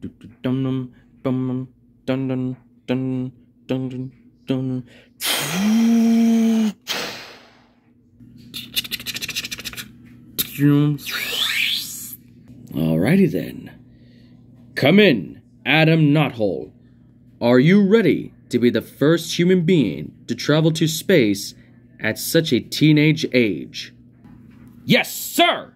Dum dum dum dum dum dum dum dum dum. Alrighty then. Come in, Adam Knothole. Are you ready to be the first human being to travel to space at such a teenage age? Yes, sir!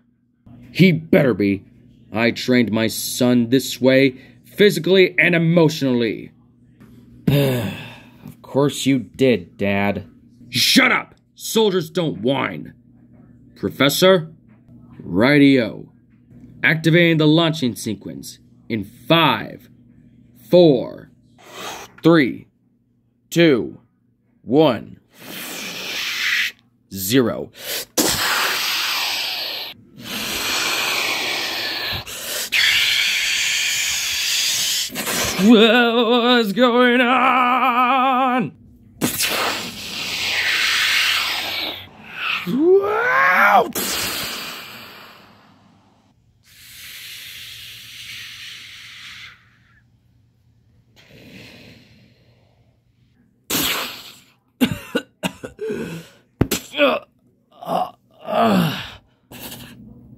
He better be. I trained my son this way, physically and emotionally. of course you did, Dad. Shut up! Soldiers don't whine. Professor? Radio. Activating the launching sequence in five, four, three, two, one, zero. What's going on? Wow!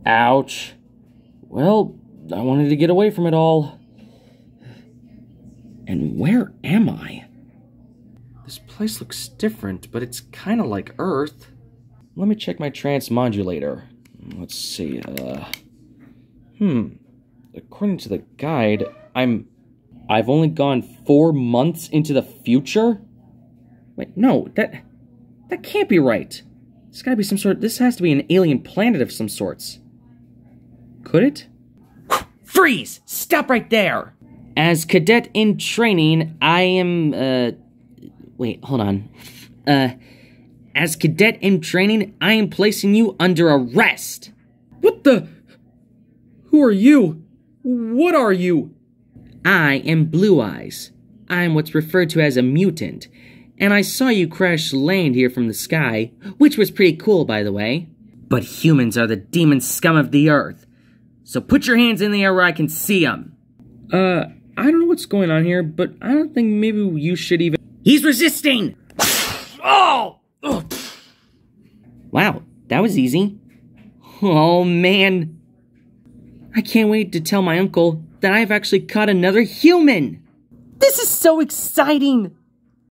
Ouch. Well, I wanted to get away from it all. And where am I? This place looks different, but it's kind of like Earth. Let me check my transmodulator. Let's see, uh... Hmm. According to the guide, I'm... I've only gone four months into the future? Wait, no, that... That can't be right. This gotta be some sort... This has to be an alien planet of some sorts. Could it? Freeze! Stop right there! As cadet in training, I am, uh... Wait, hold on. Uh... As cadet in training, I am placing you under arrest. What the? Who are you? What are you? I am Blue Eyes. I am what's referred to as a mutant. And I saw you crash land here from the sky, which was pretty cool, by the way. But humans are the demon scum of the earth. So put your hands in the air where I can see them. Uh, I don't know what's going on here, but I don't think maybe you should even. He's resisting! Oh! Ugh. Wow, that was easy. Oh man. I can't wait to tell my uncle that I've actually caught another human! This is so exciting!